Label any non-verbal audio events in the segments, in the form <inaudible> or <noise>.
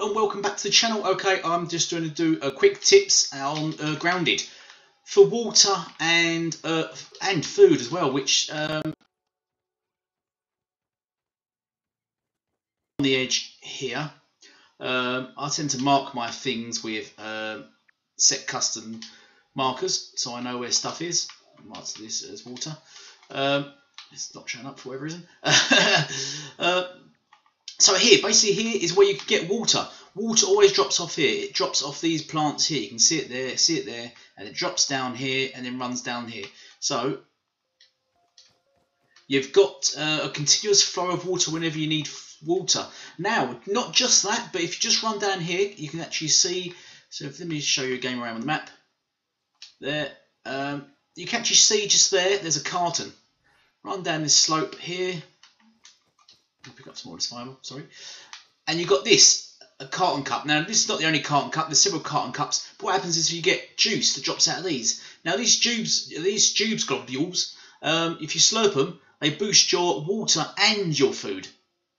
and welcome back to the channel. Okay, I'm just going to do a quick tips on uh, grounded for water and uh, and food as well, which um, on the edge here. Um, I tend to mark my things with uh, set custom markers, so I know where stuff is. Mark this as water. Um, it's not showing up for whatever reason. <laughs> so here, basically here is where you get water. Water always drops off here. It drops off these plants here. You can see it there, see it there, and it drops down here and then runs down here. So you've got uh, a continuous flow of water whenever you need water. Now, not just that, but if you just run down here, you can actually see. So if, let me show you a game around the map. There, um, you can actually see just there. There's a carton. Run down this slope here pick up some more of this fibre, sorry. And you've got this, a carton cup. Now, this is not the only carton cup, there's several carton cups. But what happens is you get juice that drops out of these. Now, these tubes, these tubes globules, um, if you slurp them, they boost your water and your food.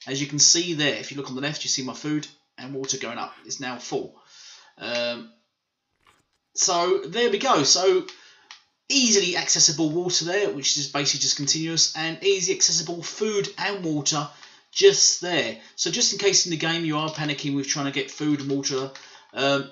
As you can see there, if you look on the left, you see my food and water going up. It's now full. Um, so there we go. So easily accessible water there, which is basically just continuous, and easy accessible food and water just there. So just in case in the game you are panicking with trying to get food and water, um,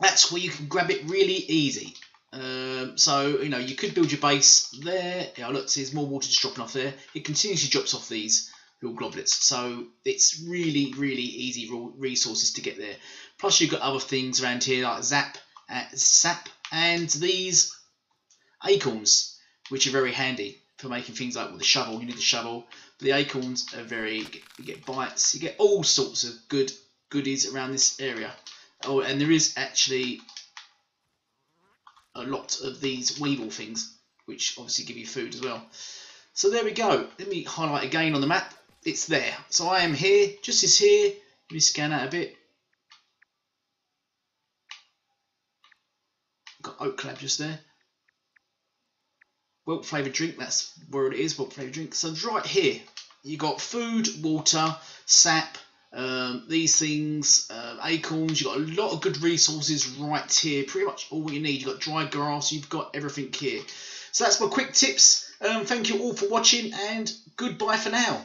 that's where you can grab it really easy. Um, so, you know, you could build your base there. Yeah, look, there's more water just dropping off there. It continuously drops off these little globlets. So it's really, really easy resources to get there. Plus you've got other things around here like zap, uh, sap, and these acorns, which are very handy for making things like with the shovel. You need the shovel. The acorns are very. You get bites. You get all sorts of good goodies around this area. Oh, and there is actually a lot of these weevil things, which obviously give you food as well. So there we go. Let me highlight again on the map. It's there. So I am here. Just is here. Let me scan out a bit. Got oak crab just there. Whelk flavoured drink, that's where it is, Whelk flavoured drink. So it's right here, you got food, water, sap, um, these things, uh, acorns, you've got a lot of good resources right here. Pretty much all you need. You've got dry grass, you've got everything here. So that's my quick tips. Um, thank you all for watching and goodbye for now.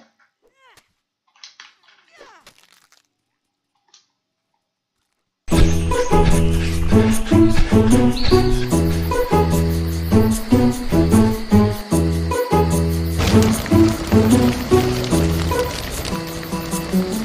You.